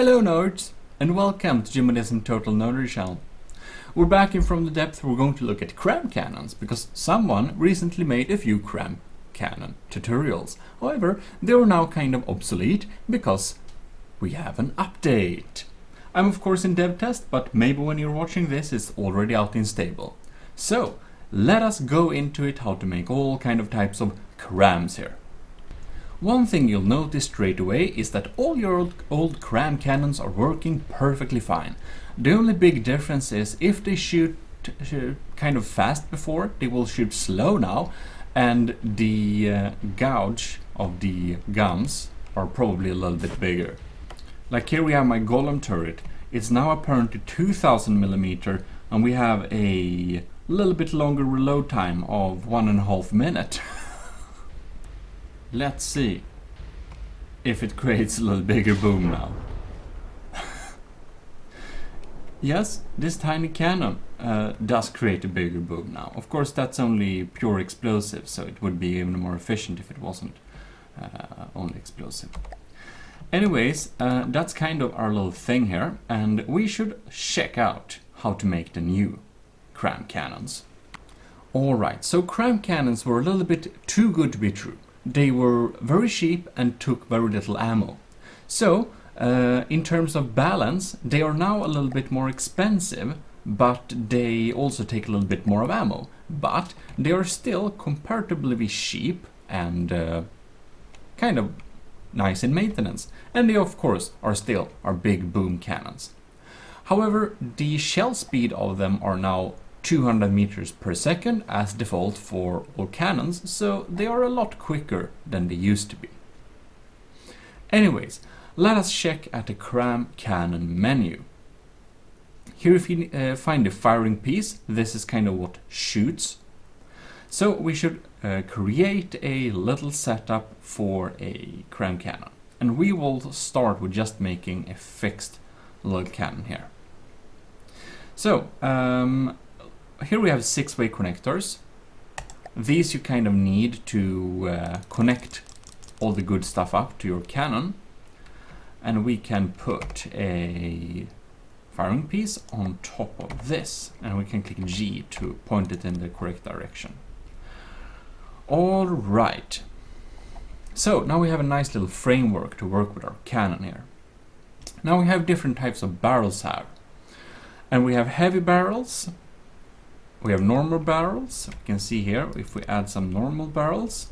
Hello nerds, and welcome to Gmodism Total Nerdery channel. We're back in From the Depth, we're going to look at cram cannons, because someone recently made a few cram cannon tutorials. However, they are now kind of obsolete, because we have an update. I'm of course in dev test, but maybe when you're watching this it's already out in stable. So, let us go into it how to make all kind of types of crams here. One thing you'll notice straight away is that all your old, old cram cannons are working perfectly fine. The only big difference is if they shoot kind of fast before, they will shoot slow now, and the uh, gauge of the guns are probably a little bit bigger. Like here we have my golem turret. It's now apparently 2000 millimeter, and we have a little bit longer reload time of one and a half minute. Let's see if it creates a little bigger boom now. yes, this tiny cannon uh, does create a bigger boom now. Of course, that's only pure explosive, so it would be even more efficient if it wasn't uh, only explosive. Anyways, uh, that's kind of our little thing here, and we should check out how to make the new cram cannons. Alright, so cram cannons were a little bit too good to be true they were very cheap and took very little ammo. So, uh, in terms of balance, they are now a little bit more expensive, but they also take a little bit more of ammo. But they are still comparatively cheap and uh, kind of nice in maintenance. And they of course are still our big boom cannons. However, the shell speed of them are now 200 meters per second as default for all cannons, so they are a lot quicker than they used to be. Anyways, let us check at the cram cannon menu. Here if you uh, find the firing piece, this is kind of what shoots. So we should uh, create a little setup for a cram cannon. And we will start with just making a fixed little cannon here. So, um, here we have six-way connectors. These you kind of need to uh, connect all the good stuff up to your cannon. And we can put a firing piece on top of this. And we can click G to point it in the correct direction. All right. So now we have a nice little framework to work with our cannon here. Now we have different types of barrels here. And we have heavy barrels, we have normal barrels. You can see here, if we add some normal barrels,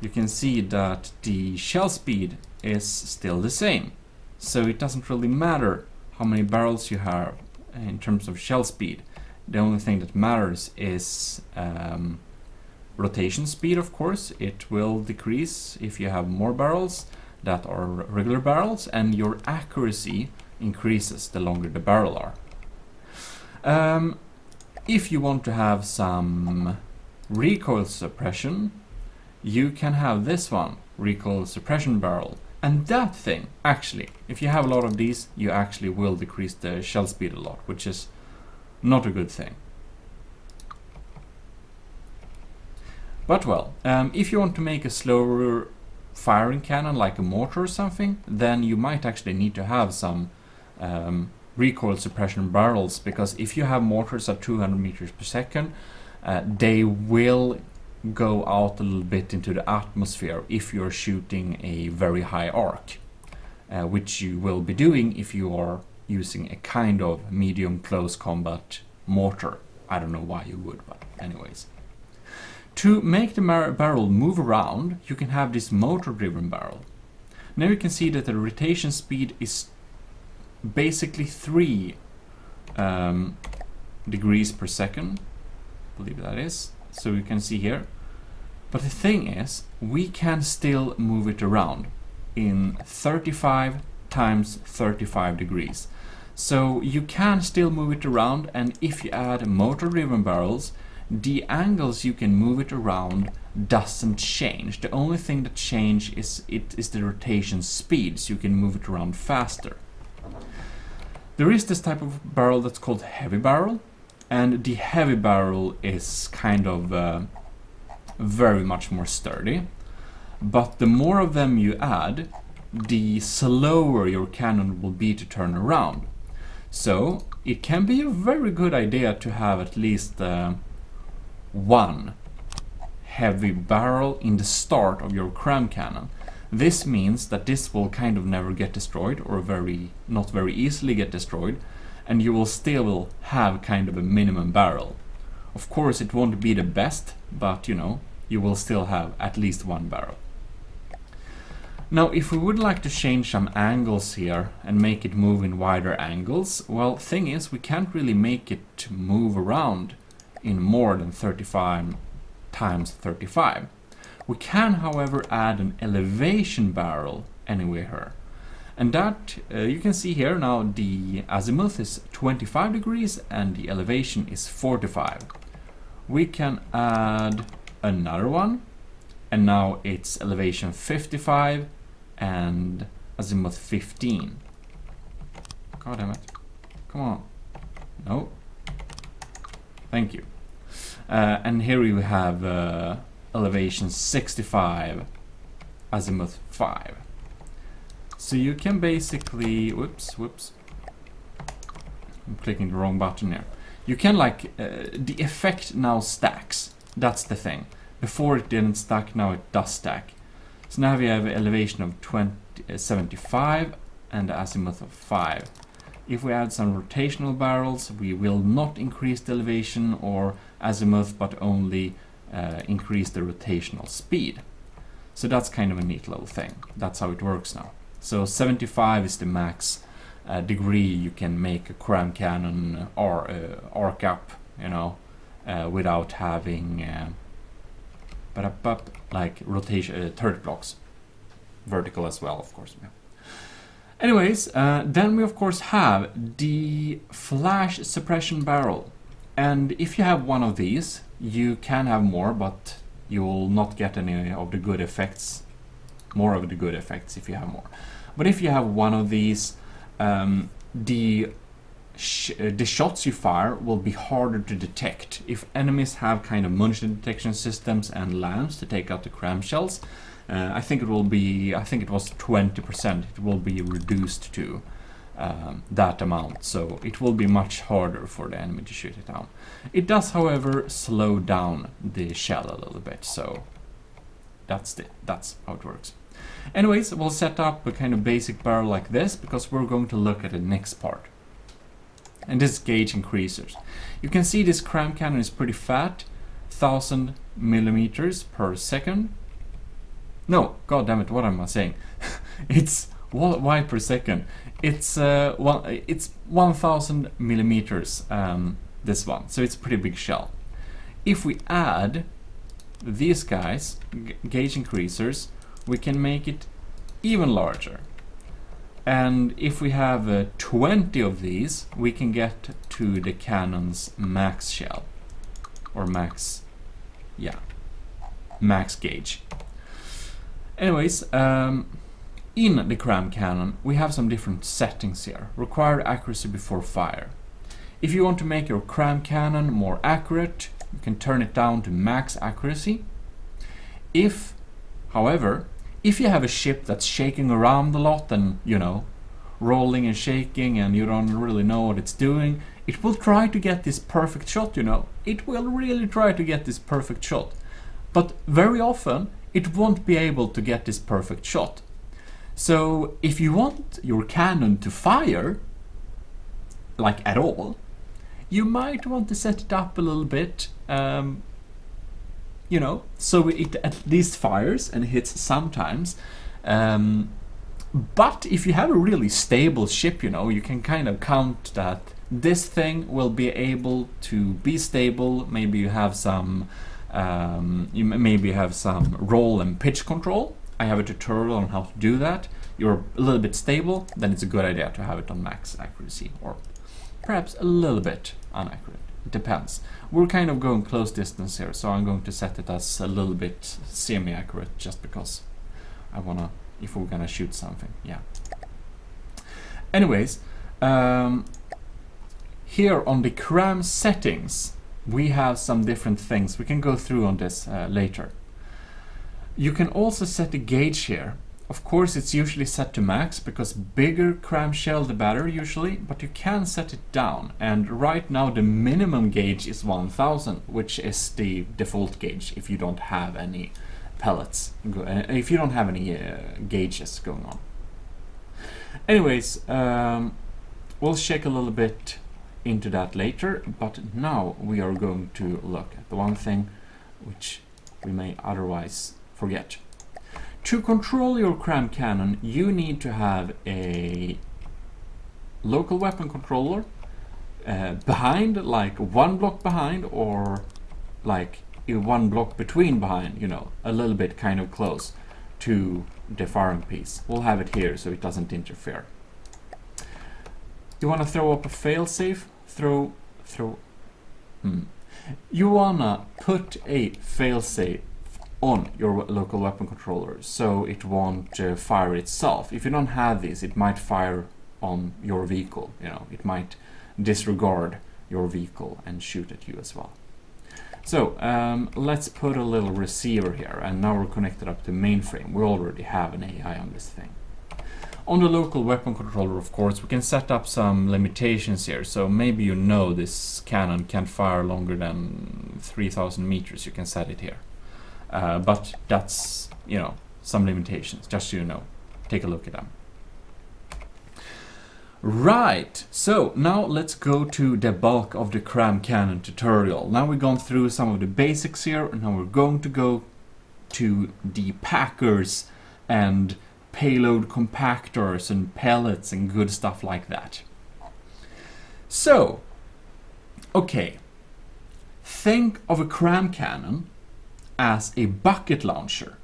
you can see that the shell speed is still the same. So it doesn't really matter how many barrels you have in terms of shell speed. The only thing that matters is um, rotation speed, of course. It will decrease if you have more barrels that are regular barrels, and your accuracy increases the longer the barrel are. Um, if you want to have some recoil suppression, you can have this one, recoil suppression barrel. And that thing, actually, if you have a lot of these, you actually will decrease the shell speed a lot, which is not a good thing. But well, um, if you want to make a slower firing cannon like a mortar or something, then you might actually need to have some um, recoil suppression barrels because if you have mortars at 200 meters per second uh, they will go out a little bit into the atmosphere if you're shooting a very high arc uh, which you will be doing if you are using a kind of medium close combat mortar. I don't know why you would but anyways. To make the barrel move around you can have this motor driven barrel. Now you can see that the rotation speed is basically three um, degrees per second, I believe that is. So you can see here. But the thing is, we can still move it around in 35 times 35 degrees. So you can still move it around and if you add motor driven barrels, the angles you can move it around doesn't change. The only thing that changes is it is the rotation speed, so you can move it around faster. There is this type of barrel that's called heavy barrel, and the heavy barrel is kind of uh, very much more sturdy. But the more of them you add, the slower your cannon will be to turn around. So it can be a very good idea to have at least uh, one heavy barrel in the start of your cram cannon. This means that this will kind of never get destroyed or very not very easily get destroyed and you will still have kind of a minimum barrel. Of course it won't be the best, but you know, you will still have at least one barrel. Now if we would like to change some angles here and make it move in wider angles, well thing is we can't really make it move around in more than 35 times 35. We can however add an elevation barrel anywhere here. And that, uh, you can see here now the azimuth is 25 degrees and the elevation is 45. We can add another one and now it's elevation 55 and azimuth 15. God damn it. Come on. No. Thank you. Uh, and here we have uh, elevation 65, azimuth 5. So you can basically, whoops, whoops. I'm clicking the wrong button here. You can like, uh, the effect now stacks. That's the thing. Before it didn't stack, now it does stack. So now we have elevation of 20, uh, 75 and azimuth of 5. If we add some rotational barrels, we will not increase the elevation or azimuth, but only uh, increase the rotational speed. So that's kind of a neat little thing. That's how it works now. So 75 is the max uh, degree you can make a cram cannon or uh, arc up, you know, uh, without having uh, like rotation uh, turret blocks, vertical as well, of course. Yeah. Anyways, uh, then we of course have the flash suppression barrel. And if you have one of these, you can have more, but you will not get any of the good effects, more of the good effects if you have more. But if you have one of these, um, the sh uh, the shots you fire will be harder to detect. If enemies have kind of munition detection systems and LAMS to take out the cram shells, uh, I think it will be, I think it was 20%, it will be reduced to um, that amount, so it will be much harder for the enemy to shoot it down. It does, however, slow down the shell a little bit, so that's, the, that's how it works. Anyways, we'll set up a kind of basic barrel like this, because we're going to look at the next part. And this gauge increasers. You can see this cram cannon is pretty fat, 1000 millimeters per second, no, god damn it, what am I saying? it's why per second? It's uh, one, it's 1000 millimeters. Um, this one, so it's a pretty big shell. If we add these guys, gauge increasers, we can make it even larger. And if we have uh, 20 of these, we can get to the cannon's max shell. Or max, yeah, max gauge. Anyways, um, in the cram cannon we have some different settings here. Required accuracy before fire. If you want to make your cram cannon more accurate, you can turn it down to max accuracy. If, however, if you have a ship that's shaking around a lot and, you know, rolling and shaking and you don't really know what it's doing, it will try to get this perfect shot, you know. It will really try to get this perfect shot. But very often it won't be able to get this perfect shot. So if you want your cannon to fire, like at all, you might want to set it up a little bit, um, you know, so it at least fires and hits sometimes. Um, but if you have a really stable ship, you know, you can kind of count that this thing will be able to be stable. Maybe you have some um, you maybe have some roll and pitch control. I have a tutorial on how to do that. You're a little bit stable, then it's a good idea to have it on max accuracy or perhaps a little bit inaccurate. It depends. We're kind of going close distance here, so I'm going to set it as a little bit semi-accurate just because I wanna, if we're gonna shoot something, yeah. Anyways, um, here on the cram settings, we have some different things. We can go through on this uh, later. You can also set a gauge here. of course, it's usually set to max because bigger cram shell the better usually, but you can set it down. And right now the minimum gauge is 1000, which is the default gauge if you don't have any pellets, uh, if you don't have any uh, gauges going on. Anyways, um, we'll check a little bit into that later, but now we are going to look at the one thing which we may otherwise forget. To control your cram cannon, you need to have a local weapon controller uh, behind, like one block behind, or like one block between behind, you know, a little bit kind of close to the firing piece. We'll have it here so it doesn't interfere. You want to throw up a failsafe? Throw, throw, hmm. You wanna put a failsafe on your local weapon controller so it won't uh, fire itself. If you don't have this, it might fire on your vehicle, you know, it might disregard your vehicle and shoot at you as well. So um, let's put a little receiver here and now we're connected up to mainframe. We already have an AI on this thing. On the local weapon controller, of course, we can set up some limitations here. So maybe you know this cannon can't fire longer than 3000 meters. You can set it here. Uh, but that's, you know, some limitations, just so you know. Take a look at them. Right, so now let's go to the bulk of the cram cannon tutorial. Now we've gone through some of the basics here, and now we're going to go to the packers and payload compactors and pellets and good stuff like that. So, okay, think of a cram cannon as a bucket launcher.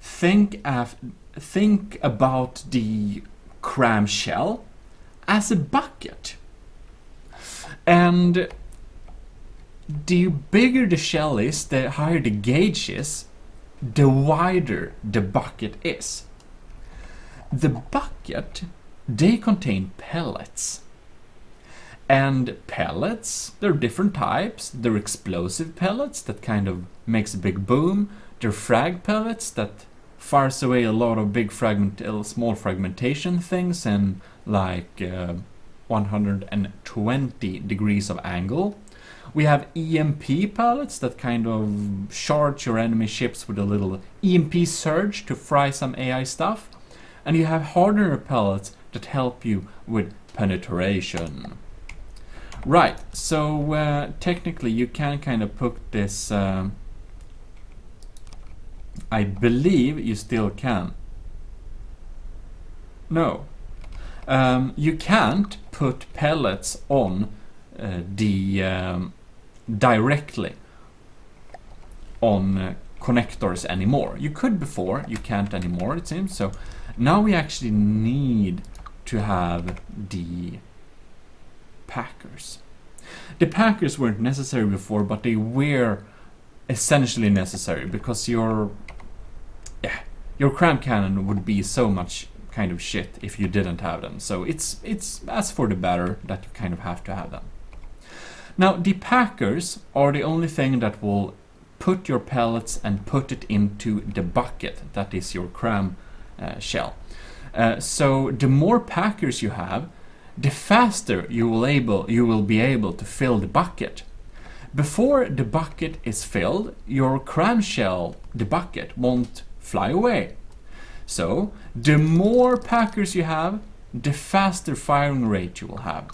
Think, af think about the cram shell as a bucket. And the bigger the shell is, the higher the gauge is, the wider the bucket is. The bucket, they contain pellets. And pellets, there are different types. There are explosive pellets that kind of makes a big boom. There are frag pellets that fires away a lot of big fragment, uh, small fragmentation things and like uh, 120 degrees of angle. We have EMP pellets that kind of charge your enemy ships with a little EMP surge to fry some AI stuff. And you have hardener pellets that help you with penetration. Right, so uh, technically you can kind of put this... Um, I believe you still can. No. Um, you can't put pellets on uh, the um, directly on uh, connectors anymore. You could before, you can't anymore it seems. So now we actually need to have the packers. The packers weren't necessary before, but they were essentially necessary because your yeah, your cram cannon would be so much kind of shit if you didn't have them. So it's it's as for the better that you kind of have to have them. Now, the packers are the only thing that will put your pellets and put it into the bucket that is your cram uh, shell. Uh, so the more packers you have, the faster you will able you will be able to fill the bucket. Before the bucket is filled, your cram shell, the bucket, won't fly away. So the more packers you have, the faster firing rate you will have.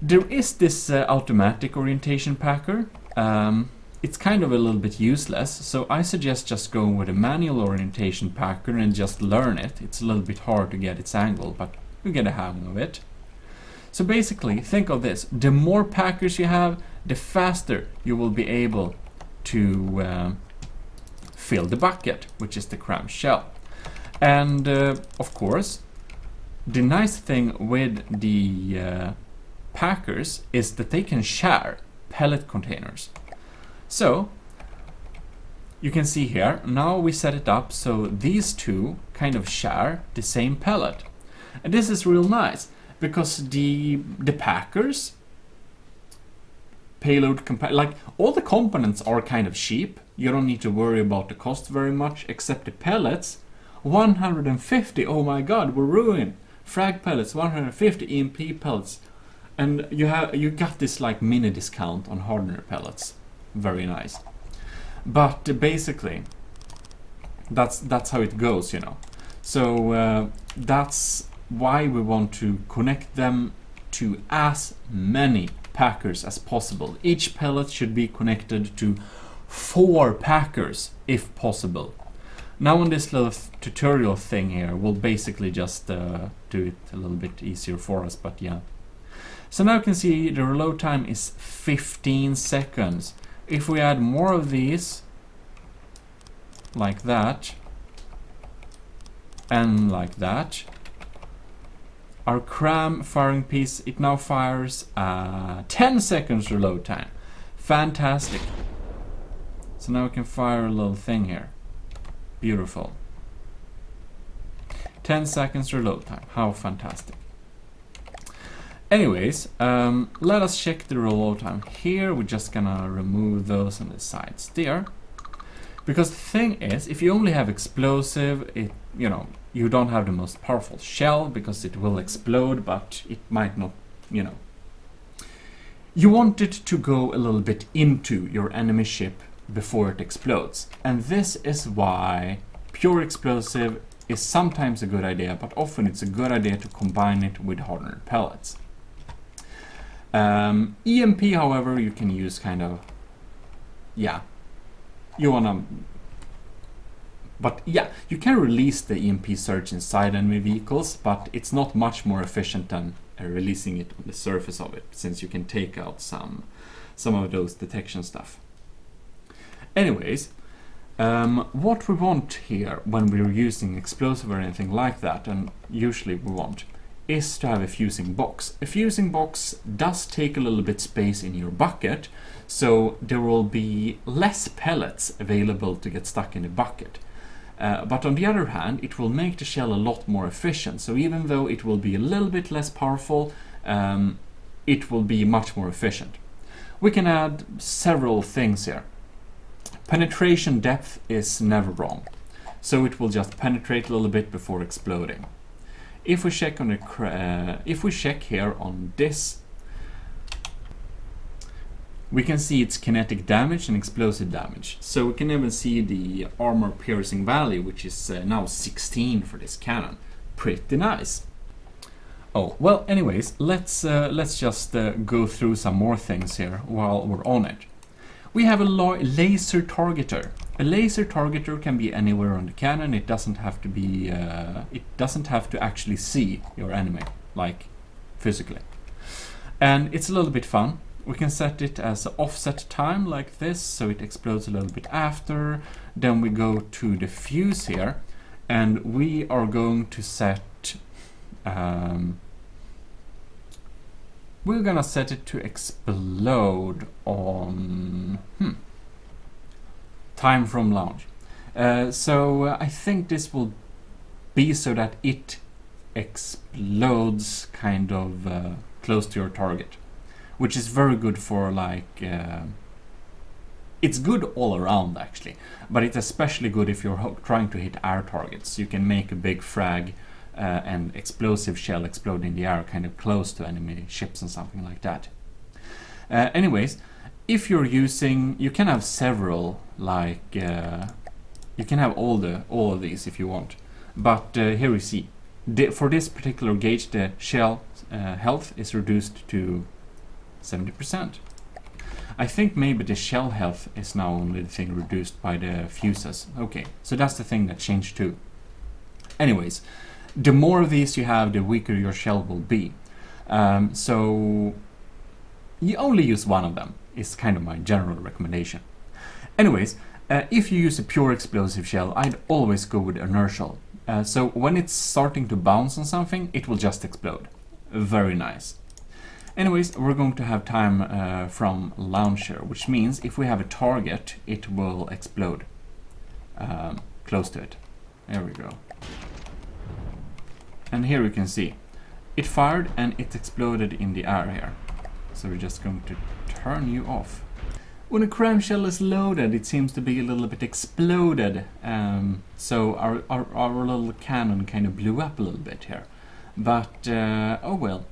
There is this uh, automatic orientation packer. Um, it's kind of a little bit useless, so I suggest just going with a manual orientation packer and just learn it. It's a little bit hard to get its angle, but you get a hang of it. So basically, think of this. The more packers you have, the faster you will be able to uh, fill the bucket, which is the cram shell. And uh, of course, the nice thing with the uh, packers is that they can share pellet containers. So you can see here, now we set it up so these two kind of share the same pellet. And this is real nice because the the packers payload like all the components are kind of cheap. You don't need to worry about the cost very much, except the pellets. 150, oh my god, we're ruined. Frag pellets, 150 EMP pellets. And you have you got this like mini discount on hardener pellets. Very nice. But uh, basically, that's that's how it goes, you know. So uh, that's why we want to connect them to as many packers as possible. Each pellet should be connected to four packers if possible. Now on this little tutorial thing here, we'll basically just uh, do it a little bit easier for us, but yeah. So now you can see the reload time is 15 seconds. If we add more of these, like that, and like that, our cram firing piece, it now fires uh, 10 seconds reload time. Fantastic. So now we can fire a little thing here. Beautiful. 10 seconds reload time. How fantastic. Anyways, um, let us check the reload time. Here we're just gonna remove those on the sides there. Because the thing is, if you only have explosive, it you know, you don't have the most powerful shell because it will explode, but it might not, you know. You want it to go a little bit into your enemy ship before it explodes. And this is why pure explosive is sometimes a good idea, but often it's a good idea to combine it with hardened pellets. Um, EMP, however, you can use kind of, yeah, you wanna but yeah, you can release the EMP surge inside enemy vehicles, but it's not much more efficient than uh, releasing it on the surface of it, since you can take out some, some of those detection stuff. Anyways, um, what we want here when we're using explosive or anything like that, and usually we want, is to have a fusing box. A fusing box does take a little bit space in your bucket, so there will be less pellets available to get stuck in the bucket. Uh, but on the other hand, it will make the shell a lot more efficient. So even though it will be a little bit less powerful, um, it will be much more efficient. We can add several things here. Penetration depth is never wrong. So it will just penetrate a little bit before exploding. If we check on uh, if we check here on this we can see its kinetic damage and explosive damage. So we can even see the armor piercing value, which is uh, now 16 for this cannon. Pretty nice. Oh, well, anyways, let's, uh, let's just uh, go through some more things here while we're on it. We have a laser targeter. A laser targeter can be anywhere on the cannon. It doesn't have to be. Uh, it doesn't have to actually see your enemy, like physically. And it's a little bit fun we can set it as offset time like this so it explodes a little bit after. Then we go to the fuse here and we are going to set um, we're gonna set it to explode on hmm, time from launch. Uh, so uh, I think this will be so that it explodes kind of uh, close to your target which is very good for like uh, it's good all around actually but it's especially good if you're trying to hit air targets. You can make a big frag uh, and explosive shell explode in the air kind of close to enemy ships and something like that. Uh, anyways if you're using you can have several like uh, you can have all the all of these if you want but uh, here we see. The, for this particular gauge the shell uh, health is reduced to 70%. I think maybe the shell health is now only the thing reduced by the fuses. Okay, so that's the thing that changed too. Anyways, the more of these you have, the weaker your shell will be. Um, so you only use one of them is kind of my general recommendation. Anyways, uh, if you use a pure explosive shell, I'd always go with inertial. Uh, so when it's starting to bounce on something, it will just explode. Very nice. Anyways, we're going to have time uh, from launcher, which means if we have a target, it will explode um, close to it. There we go. And here we can see it fired and it exploded in the air here. So we're just going to turn you off. when a cram shell is loaded, it seems to be a little bit exploded. Um, so our, our, our little cannon kind of blew up a little bit here. But, uh, oh well,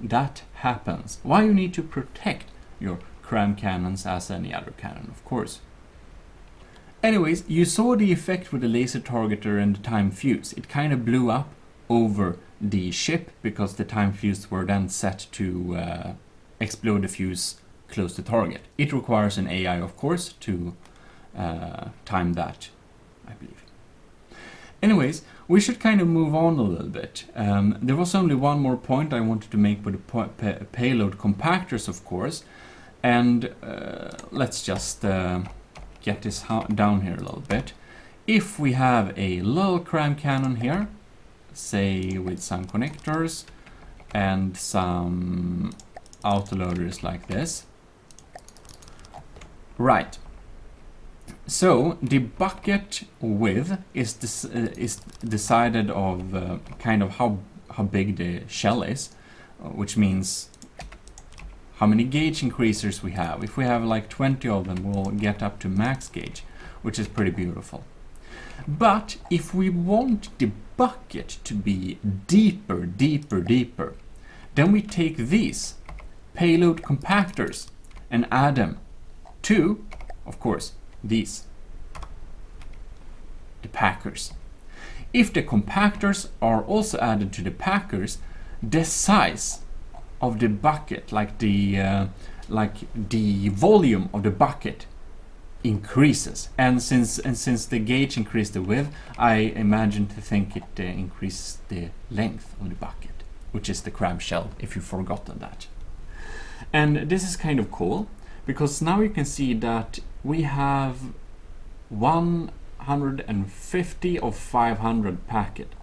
that happens. Why you need to protect your cram cannons as any other cannon, of course. Anyways, you saw the effect with the laser targeter and the time fuse. It kind of blew up over the ship because the time fuse were then set to uh, explode the fuse close to target. It requires an AI, of course, to uh, time that, I believe. Anyways, we should kind of move on a little bit. Um, there was only one more point I wanted to make with the payload compactors, of course. And uh, let's just uh, get this down here a little bit. If we have a little cram cannon here, say with some connectors and some autoloaders like this. Right. So the bucket width is uh, is decided of uh, kind of how how big the shell is, uh, which means how many gauge increasers we have. If we have like 20 of them, we'll get up to max gauge, which is pretty beautiful. But if we want the bucket to be deeper, deeper, deeper, then we take these payload compactors and add them to, of course, these, the packers. If the compactors are also added to the packers, the size of the bucket, like the uh, like the volume of the bucket increases. And since and since the gauge increased the width, I imagine to think it uh, increases the length of the bucket, which is the cram shell, if you've forgotten that. And this is kind of cool, because now you can see that we have 150 of 500 packet.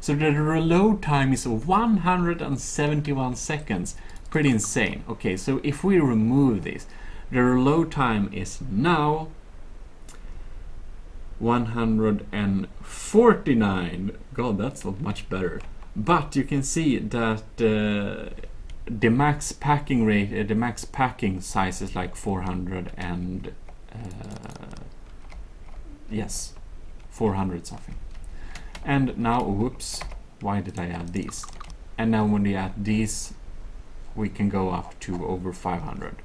So the reload time is 171 seconds. Pretty insane. Okay, so if we remove this, the reload time is now 149. God, that's not much better. But you can see that uh, the max packing rate, uh, the max packing size is like 400 and uh, yes, 400 something. And now, whoops, why did I add these? And now when we add these, we can go up to over 500.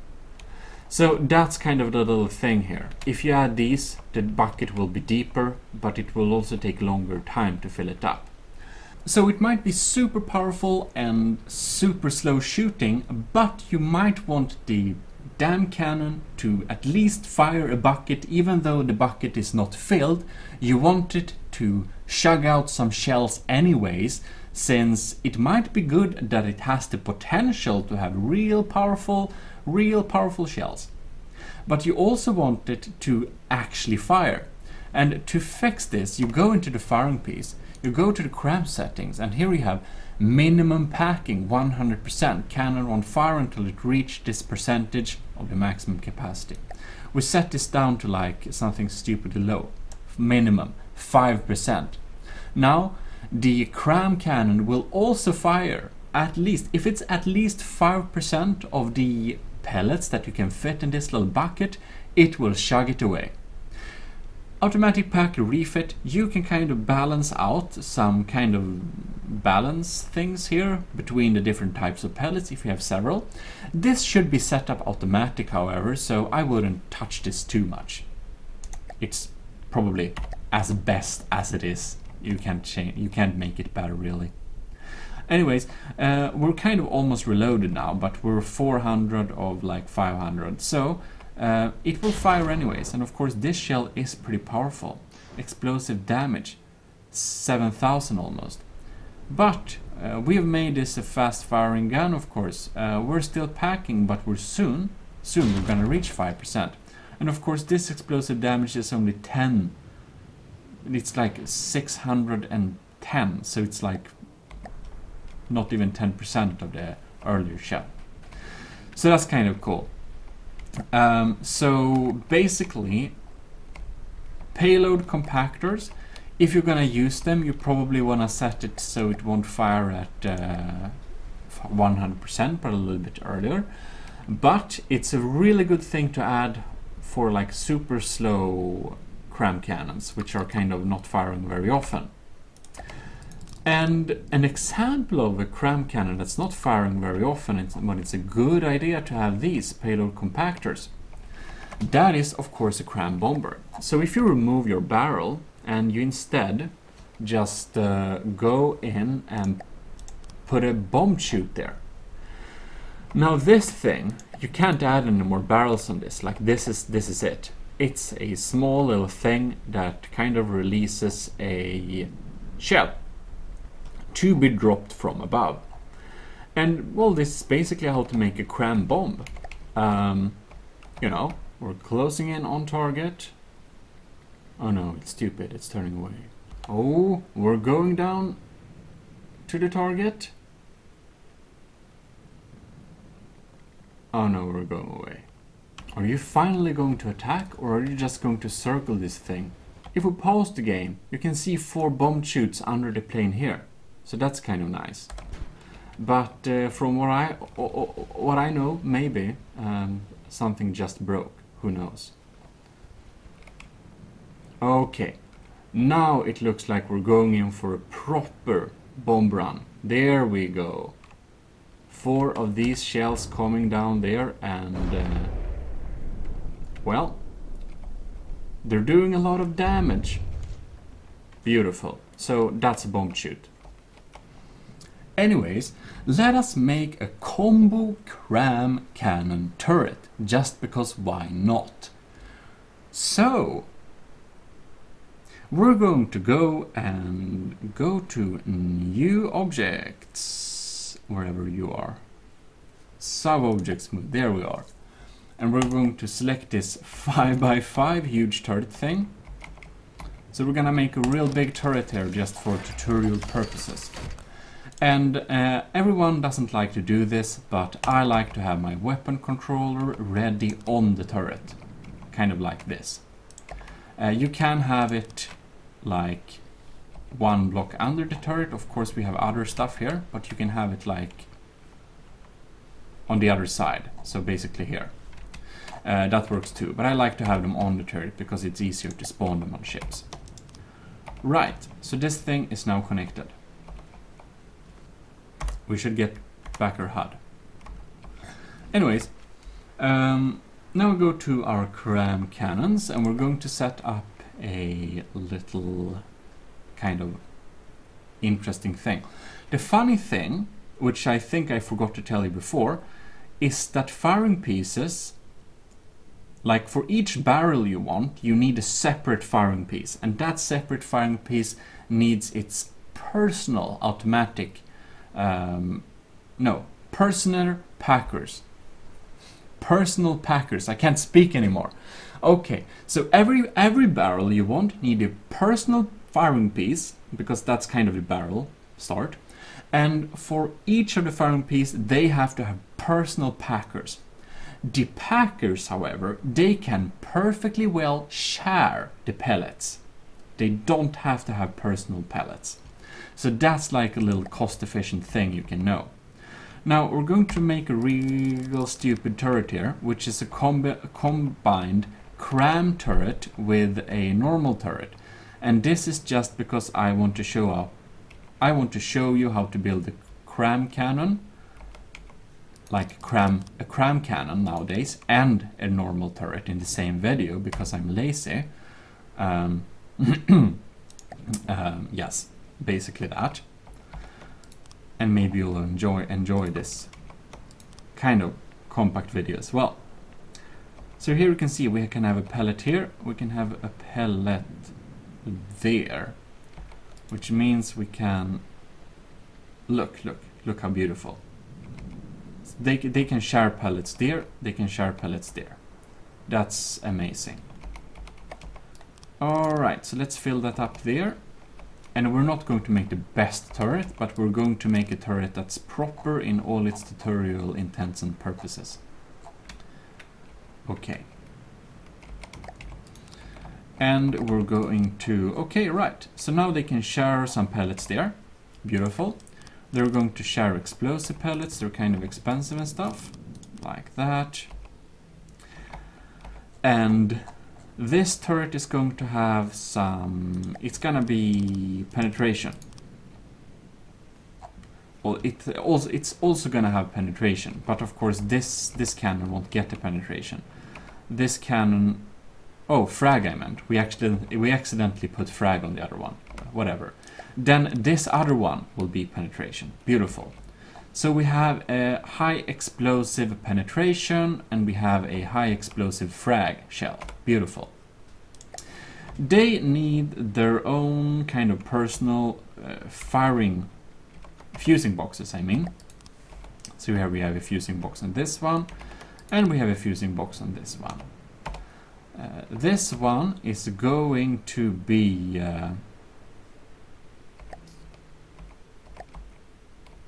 So that's kind of the little thing here. If you add these, the bucket will be deeper, but it will also take longer time to fill it up. So it might be super powerful and super slow shooting, but you might want the dam cannon to at least fire a bucket even though the bucket is not filled. You want it to shug out some shells anyways, since it might be good that it has the potential to have real powerful, real powerful shells. But you also want it to actually fire. And to fix this, you go into the firing piece, you go to the cram settings, and here we have minimum packing 100%, cannon on fire until it reached this percentage of the maximum capacity. We set this down to like something stupidly low, minimum 5%. Now, the cram cannon will also fire at least, if it's at least 5% of the pellets that you can fit in this little bucket, it will chug it away. Automatic pack refit, you can kind of balance out some kind of balance things here between the different types of pellets if you have several. This should be set up automatic however, so I wouldn't touch this too much. It's probably as best as it is. You can't change, you can't make it better really. Anyways, uh, we're kind of almost reloaded now, but we're 400 of like 500. So uh, it will fire anyways. And of course this shell is pretty powerful. Explosive damage, 7000 almost. But uh, we have made this a fast firing gun of course. Uh, we're still packing, but we're soon, soon we're gonna reach 5%. And of course this explosive damage is only 10. It's like 610, so it's like not even 10% of the earlier shell. So that's kind of cool. Um, so basically, payload compactors, if you're gonna use them, you probably wanna set it so it won't fire at 100%, uh, but a little bit earlier. But it's a really good thing to add for like super slow cram cannons, which are kind of not firing very often. And an example of a cram cannon that's not firing very often, but it's a good idea to have these payload compactors. That is, of course, a cram bomber. So if you remove your barrel and you instead just uh, go in and put a bomb chute there. Now this thing, you can't add any more barrels on this, like this is, this is it. It's a small little thing that kind of releases a shell to be dropped from above. And well, this is basically how to make a cram bomb. Um, you know, we're closing in on target. Oh no, it's stupid, it's turning away. Oh, we're going down to the target. Oh no, we're going away. Are you finally going to attack or are you just going to circle this thing? If we pause the game, you can see four bomb chutes under the plane here. So that's kind of nice. But uh, from what I what I know, maybe um, something just broke. Who knows? Okay, now it looks like we're going in for a proper bomb run. There we go. Four of these shells coming down there and... Uh, well, they're doing a lot of damage. Beautiful. So that's a bomb chute. Anyways, let us make a combo cram cannon turret, just because why not? So, we're going to go and go to new objects, wherever you are. Sub objects move, there we are. And we're going to select this 5x5 huge turret thing. So we're gonna make a real big turret here just for tutorial purposes. And uh, everyone doesn't like to do this, but I like to have my weapon controller ready on the turret. Kind of like this. Uh, you can have it like one block under the turret. Of course we have other stuff here, but you can have it like on the other side. So basically here. Uh, that works too, but I like to have them on the turret because it's easier to spawn them on ships. Right, so this thing is now connected. We should get back our HUD. Anyways, um, now we go to our cram cannons and we're going to set up a little kind of interesting thing. The funny thing, which I think I forgot to tell you before, is that firing pieces, like for each barrel you want, you need a separate firing piece. And that separate firing piece needs its personal automatic, um, no, personal packers. Personal packers, I can't speak anymore. Okay, so every every barrel you want need a personal firing piece because that's kind of the barrel start. And for each of the firing piece, they have to have personal packers. The packers, however, they can perfectly well share the pellets. They don't have to have personal pellets. So that's like a little cost efficient thing you can know. Now we're going to make a real stupid turret here, which is a, combi a combined cram turret with a normal turret. And this is just because I want to show up. I want to show you how to build a cram cannon, like cram, a cram cannon nowadays, and a normal turret in the same video because I'm lazy. Um, um, yes, basically that. And maybe you'll enjoy enjoy this kind of compact video as well. So here we can see we can have a pellet here, we can have a pellet there, which means we can, look, look, look how beautiful. They, they can share pellets there, they can share pellets there. That's amazing. Alright, so let's fill that up there. And we're not going to make the best turret, but we're going to make a turret that's proper in all its tutorial intents and purposes. Okay. And we're going to, okay, right. So now they can share some pellets there. Beautiful. They're going to share explosive pellets. They're kind of expensive and stuff. Like that. and this turret is going to have some. It's gonna be penetration. Well, it also it's also gonna have penetration, but of course this this cannon won't get the penetration. This cannon, oh frag I meant. We actually we accidentally put frag on the other one. Whatever. Then this other one will be penetration. Beautiful. So we have a high explosive penetration and we have a high explosive frag shell. Beautiful. They need their own kind of personal uh, firing fusing boxes, I mean. So here we have a fusing box on this one and we have a fusing box on this one. Uh, this one is going to be uh,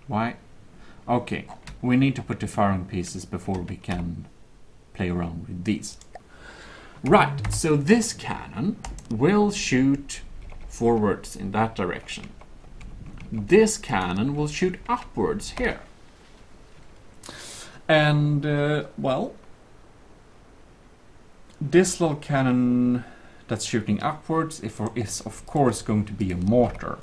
why Okay, we need to put the firing pieces before we can play around with these. Right, so this cannon will shoot forwards in that direction. This cannon will shoot upwards here. And, uh, well, this little cannon that's shooting upwards is of course going to be a mortar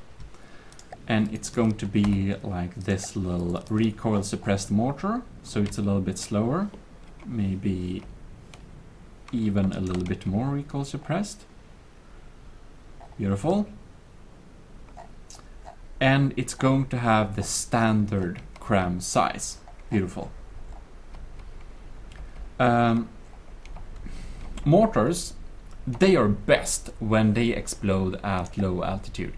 and it's going to be like this little recoil suppressed mortar so it's a little bit slower maybe even a little bit more recoil suppressed. Beautiful. And it's going to have the standard cram size. Beautiful. Um, mortars they are best when they explode at low altitude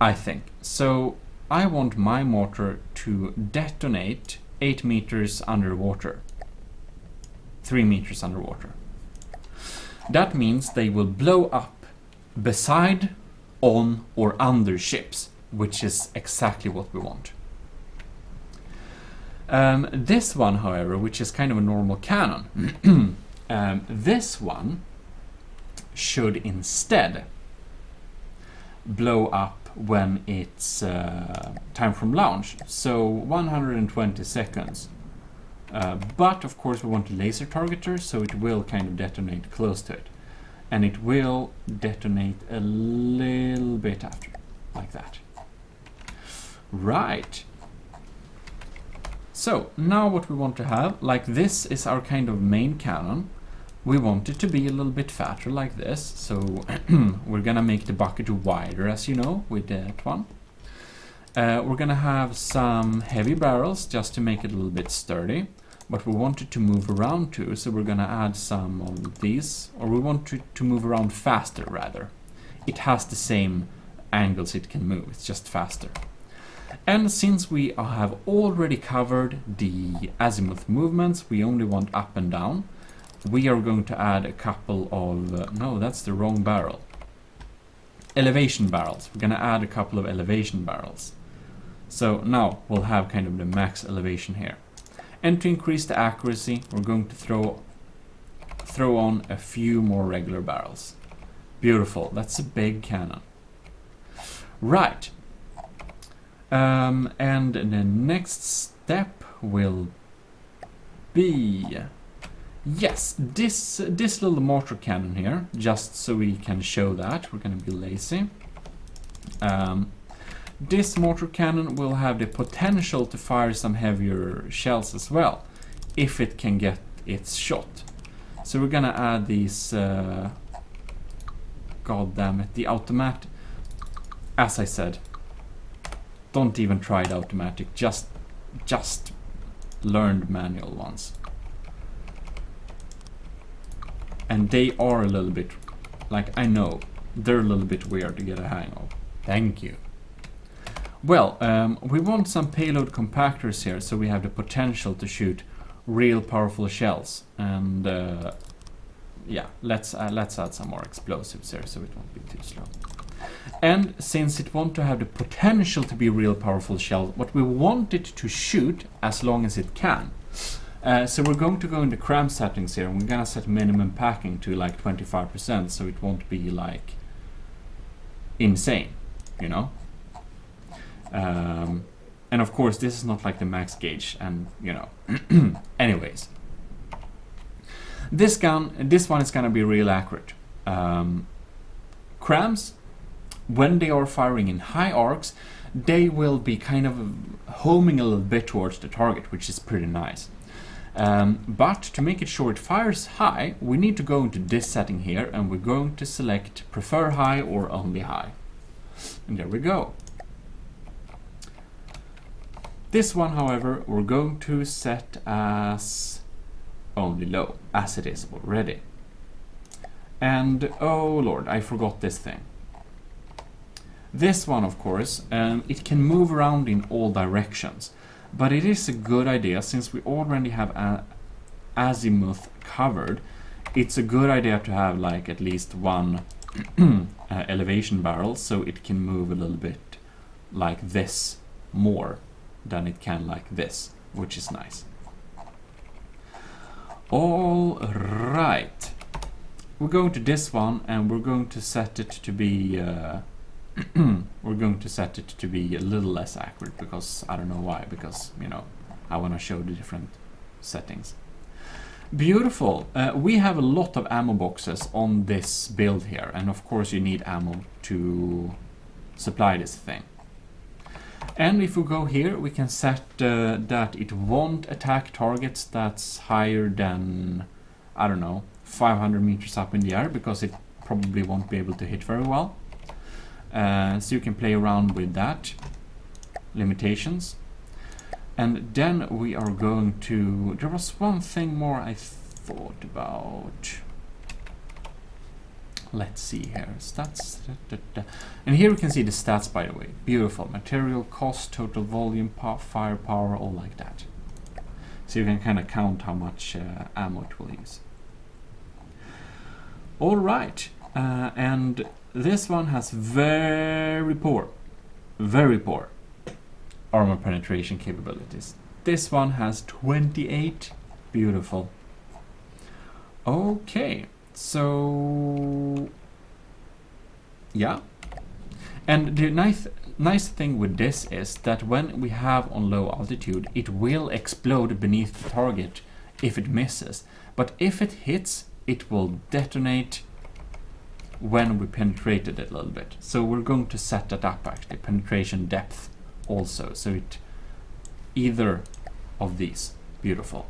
I think. So I want my mortar to detonate 8 meters underwater. 3 meters underwater. That means they will blow up beside, on or under ships, which is exactly what we want. Um, this one, however, which is kind of a normal cannon, um, this one should instead blow up when it's uh, time from launch. So 120 seconds. Uh, but of course we want a laser targeter, so it will kind of detonate close to it. And it will detonate a little bit after, like that. Right. So, now what we want to have, like this is our kind of main cannon. We want it to be a little bit fatter like this, so we're gonna make the bucket wider as you know with that one. Uh, we're gonna have some heavy barrels just to make it a little bit sturdy, but we want it to move around too, so we're gonna add some of these, or we want it to move around faster rather. It has the same angles it can move, it's just faster. And since we have already covered the azimuth movements, we only want up and down, we are going to add a couple of... Uh, no, that's the wrong barrel. Elevation barrels. We're going to add a couple of elevation barrels. So now we'll have kind of the max elevation here. And to increase the accuracy, we're going to throw throw on a few more regular barrels. Beautiful. That's a big cannon. Right. Um, and the next step will be Yes, this this little mortar cannon here, just so we can show that, we're gonna be lazy. Um, this mortar cannon will have the potential to fire some heavier shells as well, if it can get its shot. So we're gonna add these, uh, god damn it, the automatic, as I said, don't even try the automatic, just, just learn the manual ones and they are a little bit, like I know, they're a little bit weird to get a hang of. Thank you. Well, um, we want some payload compactors here, so we have the potential to shoot real powerful shells. And uh, yeah, let's uh, let's add some more explosives here, so it won't be too slow. And since it wants to have the potential to be real powerful shells, what we want it to shoot as long as it can. Uh, so we're going to go into cram settings here and we're gonna set minimum packing to like 25% so it won't be like insane, you know? Um, and of course this is not like the max gauge and you know, anyways. This gun, this one is gonna be real accurate. Um, crams, when they are firing in high arcs, they will be kind of homing a little bit towards the target, which is pretty nice. Um, but to make it sure it fires high, we need to go into this setting here and we're going to select prefer high or only high. And there we go. This one, however, we're going to set as only low, as it is already. And, oh lord, I forgot this thing. This one, of course, um, it can move around in all directions. But it is a good idea, since we already have a azimuth covered, it's a good idea to have like at least one uh, elevation barrel so it can move a little bit like this more than it can like this, which is nice. All right. We're going to this one and we're going to set it to be uh, we're going to set it to be a little less accurate because I don't know why because you know I want to show the different settings. Beautiful. Uh, we have a lot of ammo boxes on this build here and of course you need ammo to supply this thing. And if we go here we can set uh, that it won't attack targets that's higher than I don't know 500 meters up in the air because it probably won't be able to hit very well uh, so you can play around with that limitations. And then we are going to... There was one thing more I thought about. Let's see here. Stats. Da, da, da. And here we can see the stats, by the way. Beautiful. Material cost, total volume, power, firepower, all like that. So you can kind of count how much uh, ammo it will use. All right. Uh, and this one has very poor, very poor armor penetration capabilities. This one has 28. Beautiful. Okay, so yeah. And the nice nice thing with this is that when we have on low altitude, it will explode beneath the target if it misses. But if it hits, it will detonate when we penetrated it a little bit. So we're going to set that up actually, penetration depth also. So it either of these, beautiful.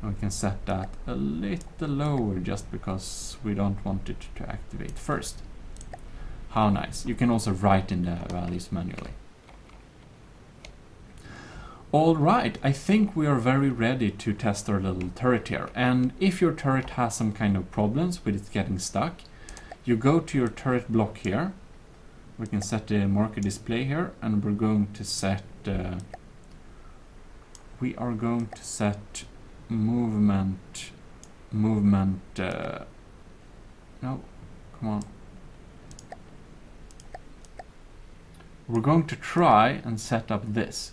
And we can set that a little lower just because we don't want it to activate first. How nice. You can also write in the values manually. Alright, I think we are very ready to test our little turret here. And if your turret has some kind of problems with it getting stuck, you go to your turret block here. We can set the marker display here and we're going to set uh, we are going to set movement movement uh, no come on. We're going to try and set up this.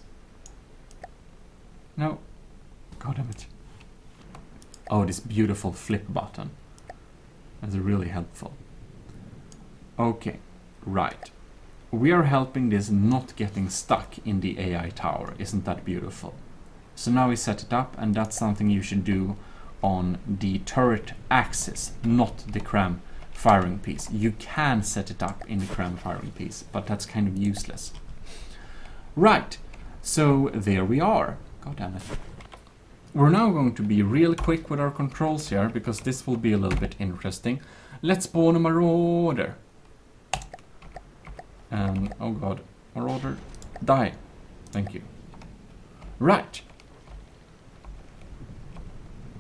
No. God damn it. Oh this beautiful flip button. That's really helpful Okay, right. We are helping this not getting stuck in the AI tower. Isn't that beautiful? So now we set it up and that's something you should do on the turret axis, not the cram firing piece. You can set it up in the cram firing piece, but that's kind of useless. Right, so there we are. God damn it. We're now going to be real quick with our controls here, because this will be a little bit interesting. Let's spawn a marauder. And, oh god, Marauder, die. Thank you. Right.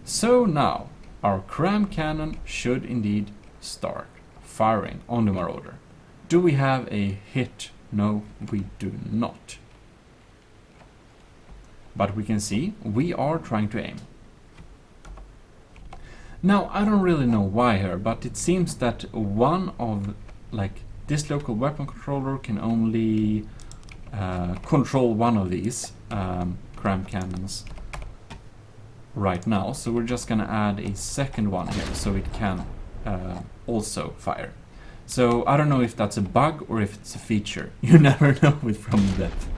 So now, our cram cannon should indeed start firing on the Marauder. Do we have a hit? No, we do not. But we can see we are trying to aim. Now, I don't really know why here, but it seems that one of, like, this local weapon controller can only uh, control one of these um, cram cannons right now. So we're just gonna add a second one here so it can uh, also fire. So I don't know if that's a bug or if it's a feature. You never know with from depth.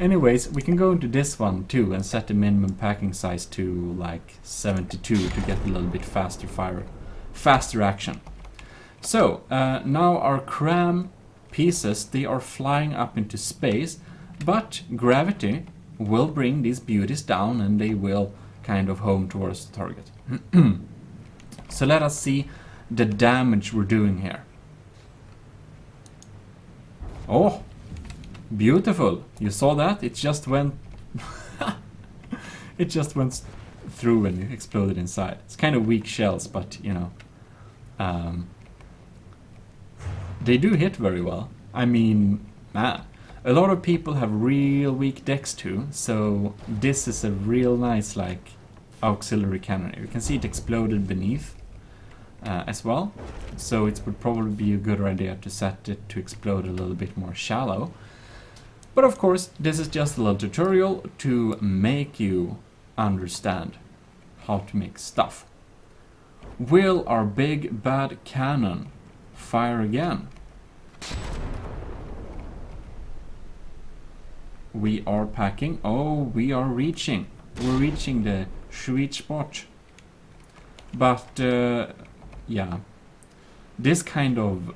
Anyways, we can go into this one too and set the minimum packing size to like 72 to get a little bit faster fire, faster action. So, uh, now our cram pieces, they are flying up into space, but gravity will bring these beauties down and they will kind of home towards the target. so let us see the damage we're doing here. Oh, beautiful. You saw that? It just went... it just went through and exploded inside. It's kind of weak shells, but, you know... Um, they do hit very well. I mean, man, a lot of people have real weak decks too, so this is a real nice, like, auxiliary cannon. You can see it exploded beneath uh, as well. So it would probably be a good idea to set it to explode a little bit more shallow. But of course, this is just a little tutorial to make you understand how to make stuff. Will our big bad cannon fire again? We are packing. Oh, we are reaching. We're reaching the sweet spot. But uh, yeah, this kind of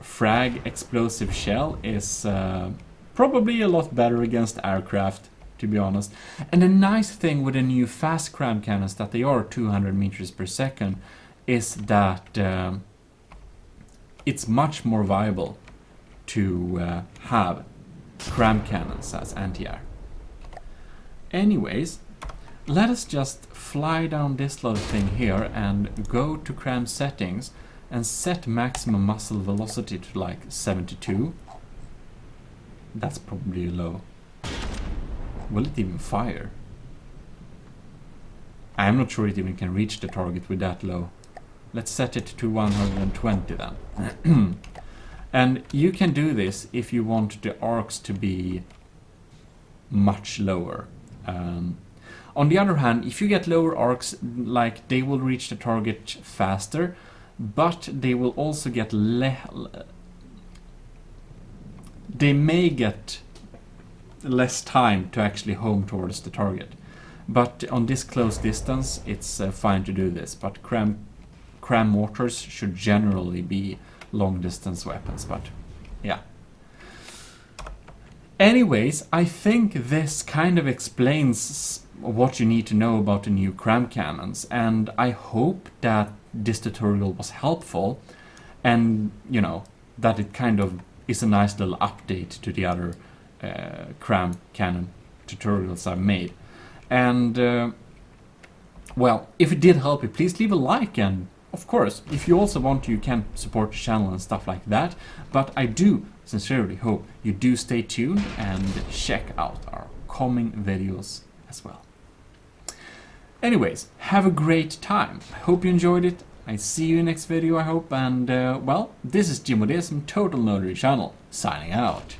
frag explosive shell is uh, probably a lot better against aircraft, to be honest. And the nice thing with the new fast cram cannons that they are 200 meters per second is that uh, it's much more viable to uh, have cram cannons as anti-air. Anyways, let us just fly down this little thing here and go to cram settings and set maximum muzzle velocity to like 72. That's probably low. Will it even fire? I am not sure it even can reach the target with that low. Let's set it to 120 then. and you can do this if you want the arcs to be much lower. Um, on the other hand, if you get lower arcs, like they will reach the target faster, but they will also get le they may get less time to actually home towards the target. But on this close distance, it's uh, fine to do this. But cram, cram mortars should generally be long distance weapons, but yeah. Anyways, I think this kind of explains what you need to know about the new cram cannons and I hope that this tutorial was helpful and you know that it kind of is a nice little update to the other uh, cram cannon tutorials I've made and uh, well if it did help you please leave a like and of course if you also want to you can support the channel and stuff like that but I do sincerely hope you do stay tuned and check out our coming videos as well. Anyways, have a great time. I hope you enjoyed it. I see you in the next video, I hope. And, uh, well, this is Gmodism from Total Nerdery Channel, signing out.